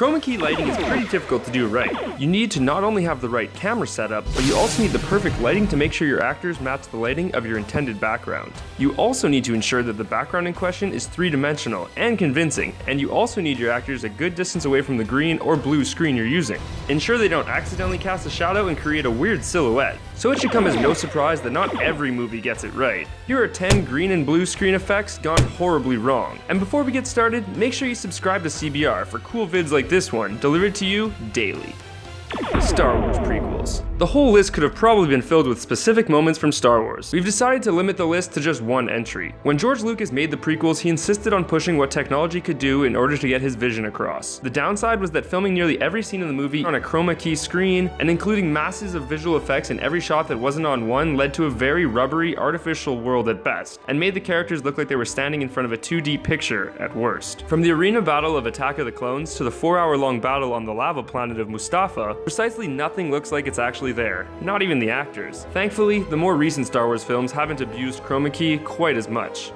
Chroma key lighting is pretty difficult to do right. You need to not only have the right camera setup, but you also need the perfect lighting to make sure your actors match the lighting of your intended background. You also need to ensure that the background in question is three-dimensional and convincing, and you also need your actors a good distance away from the green or blue screen you're using. Ensure they don't accidentally cast a shadow and create a weird silhouette. So it should come as no surprise that not every movie gets it right. Here are 10 green and blue screen effects gone horribly wrong. And before we get started, make sure you subscribe to CBR for cool vids like this one, delivered to you daily. Star Wars prequels. The whole list could have probably been filled with specific moments from Star Wars. We've decided to limit the list to just one entry. When George Lucas made the prequels, he insisted on pushing what technology could do in order to get his vision across. The downside was that filming nearly every scene in the movie on a chroma key screen and including masses of visual effects in every shot that wasn't on one led to a very rubbery, artificial world at best, and made the characters look like they were standing in front of a 2D picture at worst. From the arena battle of Attack of the Clones to the four hour long battle on the lava planet of Mustafar, precisely nothing looks like it's actually there, not even the actors. Thankfully, the more recent Star Wars films haven't abused chroma key quite as much.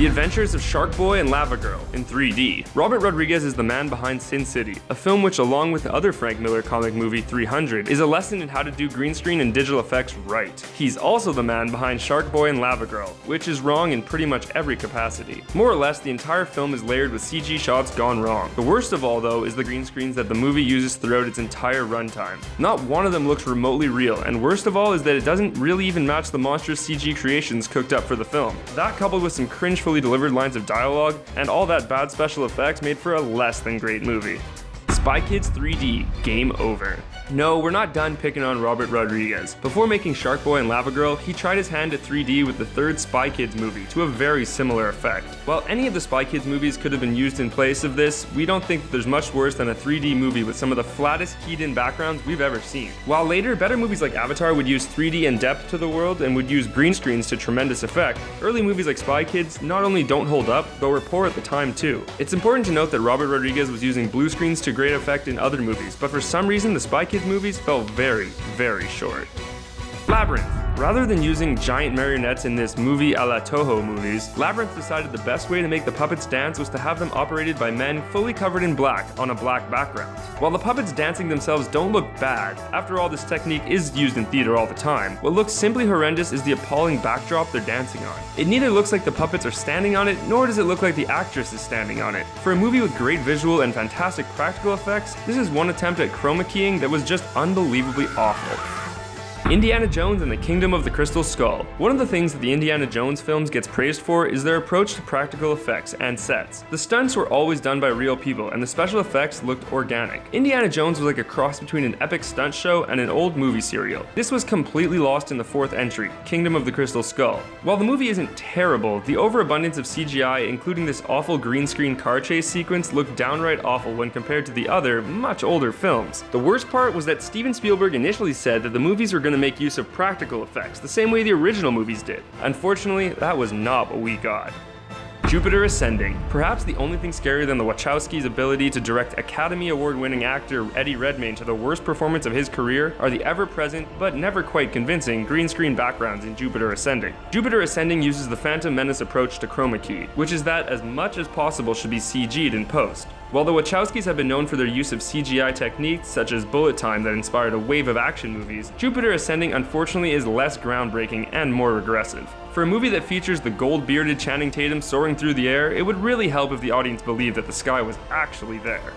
The Adventures of Shark Boy and Lava Girl in 3D. Robert Rodriguez is the man behind Sin City, a film which along with the other Frank Miller comic movie 300 is a lesson in how to do green screen and digital effects right. He's also the man behind Shark Boy and Lava Girl, which is wrong in pretty much every capacity. More or less, the entire film is layered with CG shots gone wrong. The worst of all though is the green screens that the movie uses throughout its entire runtime. Not one of them looks remotely real, and worst of all is that it doesn't really even match the monstrous CG creations cooked up for the film. That coupled with some cringe delivered lines of dialogue, and all that bad special effects made for a less than great movie. Spy Kids 3D, game over. No, we're not done picking on Robert Rodriguez. Before making Shark Boy and Lava Girl, he tried his hand at 3D with the third Spy Kids movie to a very similar effect. While any of the Spy Kids movies could have been used in place of this, we don't think there's much worse than a 3D movie with some of the flattest keyed in backgrounds we've ever seen. While later, better movies like Avatar would use 3D and depth to the world and would use green screens to tremendous effect, early movies like Spy Kids not only don't hold up, but were poor at the time too. It's important to note that Robert Rodriguez was using blue screens to great effect in other movies, but for some reason the Spy Kids movies fell very, very short. Labyrinth. Rather than using giant marionettes in this movie a la Toho movies, Labyrinth decided the best way to make the puppets dance was to have them operated by men fully covered in black on a black background. While the puppets dancing themselves don't look bad, after all this technique is used in theater all the time, what looks simply horrendous is the appalling backdrop they're dancing on. It neither looks like the puppets are standing on it, nor does it look like the actress is standing on it. For a movie with great visual and fantastic practical effects, this is one attempt at chroma keying that was just unbelievably awful. Indiana Jones and the Kingdom of the Crystal Skull. One of the things that the Indiana Jones films gets praised for is their approach to practical effects and sets. The stunts were always done by real people and the special effects looked organic. Indiana Jones was like a cross between an epic stunt show and an old movie serial. This was completely lost in the fourth entry, Kingdom of the Crystal Skull. While the movie isn't terrible, the overabundance of CGI, including this awful green screen car chase sequence, looked downright awful when compared to the other, much older films. The worst part was that Steven Spielberg initially said that the movies were going to make use of practical effects, the same way the original movies did. Unfortunately, that was not what we got. Jupiter Ascending. Perhaps the only thing scarier than the Wachowskis' ability to direct Academy Award winning actor Eddie Redmayne to the worst performance of his career are the ever present, but never quite convincing, green screen backgrounds in Jupiter Ascending. Jupiter Ascending uses the Phantom Menace approach to chroma key, which is that as much as possible should be CG'd in post. While the Wachowskis have been known for their use of CGI techniques such as bullet time that inspired a wave of action movies, Jupiter Ascending unfortunately is less groundbreaking and more regressive. For a movie that features the gold-bearded Channing Tatum soaring through the air, it would really help if the audience believed that the sky was actually there.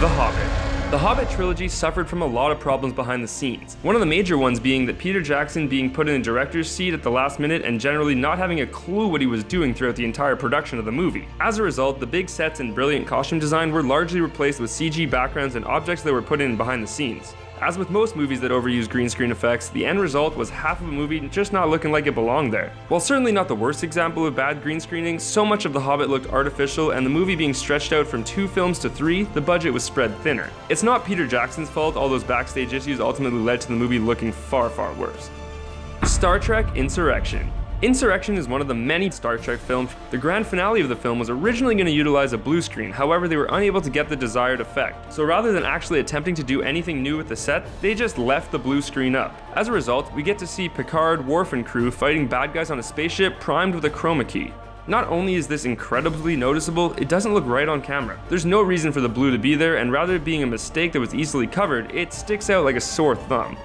The Hobbit. The Hobbit trilogy suffered from a lot of problems behind the scenes, one of the major ones being that Peter Jackson being put in a director's seat at the last minute and generally not having a clue what he was doing throughout the entire production of the movie. As a result, the big sets and brilliant costume design were largely replaced with CG backgrounds and objects that were put in behind the scenes. As with most movies that overuse green screen effects, the end result was half of a movie just not looking like it belonged there. While certainly not the worst example of bad green screening, so much of The Hobbit looked artificial and the movie being stretched out from two films to three, the budget was spread thinner. It's not Peter Jackson's fault all those backstage issues ultimately led to the movie looking far far worse. Star Trek Insurrection Insurrection is one of the many Star Trek films. The grand finale of the film was originally going to utilize a blue screen, however they were unable to get the desired effect. So rather than actually attempting to do anything new with the set, they just left the blue screen up. As a result, we get to see Picard, Worf, and crew fighting bad guys on a spaceship primed with a chroma key. Not only is this incredibly noticeable, it doesn't look right on camera. There's no reason for the blue to be there, and rather than being a mistake that was easily covered, it sticks out like a sore thumb.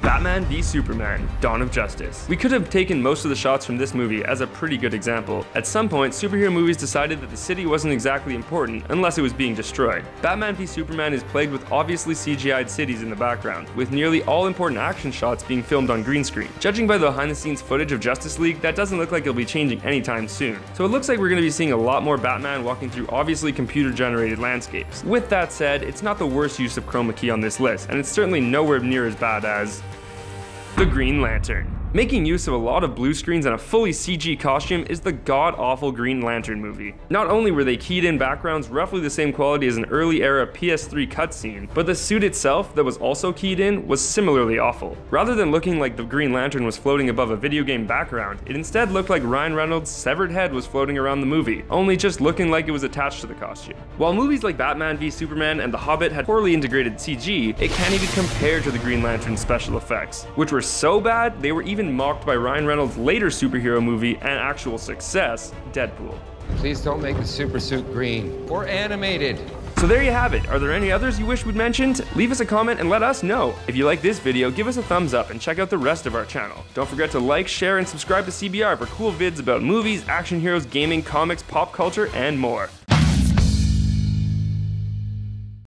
Batman v Superman Dawn of Justice. We could have taken most of the shots from this movie as a pretty good example. At some point, superhero movies decided that the city wasn't exactly important unless it was being destroyed. Batman v Superman is plagued with obviously CGI'd cities in the background, with nearly all important action shots being filmed on green screen. Judging by the behind the scenes footage of Justice League, that doesn't look like it'll be changing anytime soon. So it looks like we're going to be seeing a lot more Batman walking through obviously computer generated landscapes. With that said, it's not the worst use of chroma key on this list, and it's certainly nowhere near as bad as the Green Lantern. Making use of a lot of blue screens and a fully CG costume is the god-awful Green Lantern movie. Not only were they keyed in backgrounds roughly the same quality as an early era PS3 cutscene, but the suit itself that was also keyed in was similarly awful. Rather than looking like the Green Lantern was floating above a video game background, it instead looked like Ryan Reynolds' severed head was floating around the movie, only just looking like it was attached to the costume. While movies like Batman v Superman and The Hobbit had poorly integrated CG, it can't even compare to the Green Lantern's special effects, which were so bad they were even mocked by Ryan Reynolds' later superhero movie and actual success, Deadpool. Please don't make the super suit green or animated. So there you have it. Are there any others you wish we'd mentioned? Leave us a comment and let us know. If you like this video, give us a thumbs up and check out the rest of our channel. Don't forget to like, share, and subscribe to CBR for cool vids about movies, action heroes, gaming, comics, pop culture, and more.